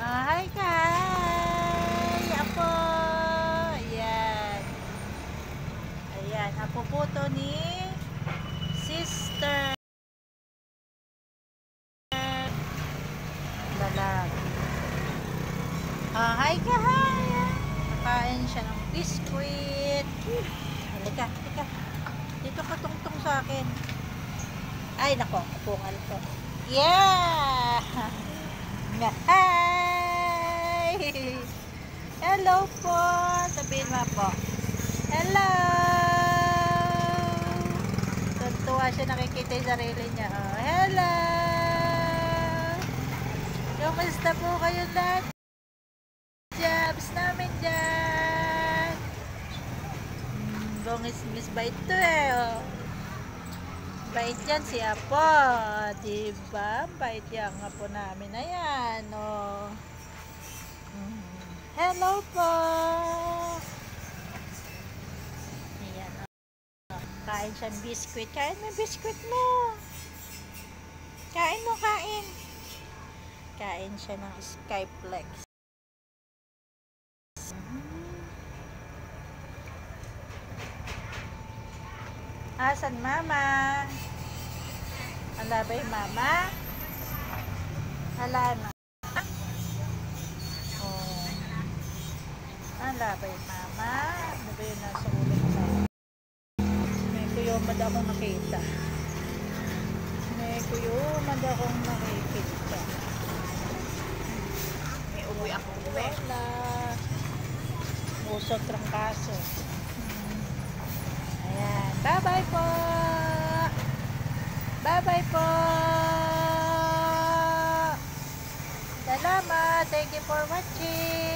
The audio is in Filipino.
Ah, hi kay Apo. Ayan. Ayan. Apo po to ni sister. Lalag. Uh, ah, hi ka hi. Nakain siya ng biskuit. Halika, halika. Dito ka tungtong sa akin. Ay, nako. Kapungal ko. Yeah! Nga. Hello po! Sabihin mo po. Hello! Tuntua siya nakikita yung sarili niya. Oh, hello! Kamusta po kayo lahat? Jobs namin dyan! Hmm, bongis miss bait to eh. Oh. Bait yan si Apo. Diba? Bait yan nga po namin. Ayan. Oh. Mm. Hello po. Ayan. Oh. Kain siya biskuit. Kain mo yung biskuit mo. Kain mo, kain. Kain siya ng Skyplex. Asan mama? Hala ba yung mama? Hala na. Oh. Hala ba yung mama? Ano ba yung nasa ulo ko sa'yo? May kuyomad akong nakita. May kuyomad akong nakikita. May uwi ako uwi. Wala. Musot trangkaso. Ayan. Bye-bye po. Bye-bye po. Salamat. Thank you for watching.